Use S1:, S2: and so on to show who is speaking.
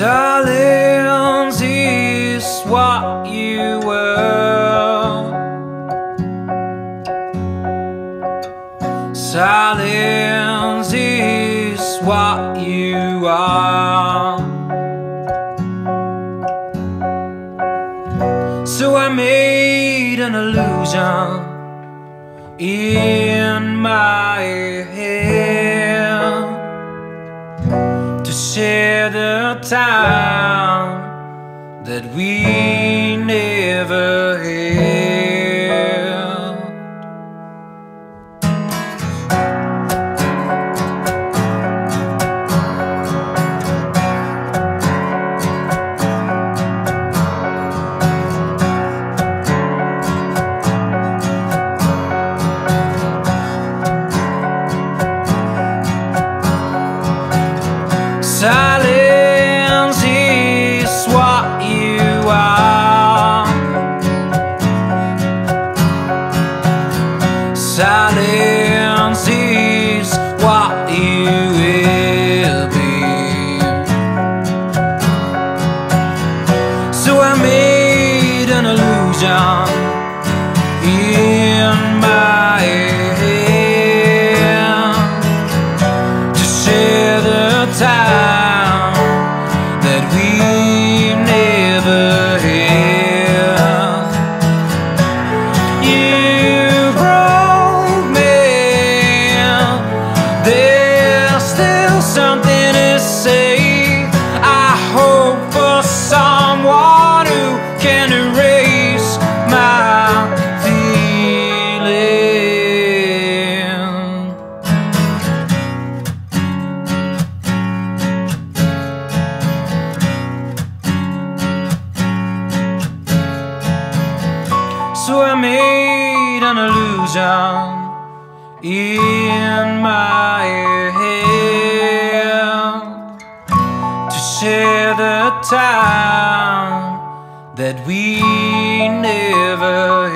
S1: Silence is what you were. Silence is what you are. So I made an illusion in my head to share the time that we never Silence is what you are. Silence is what you will be. So I made an illusion in my head So I made an illusion in my head to share the time that we never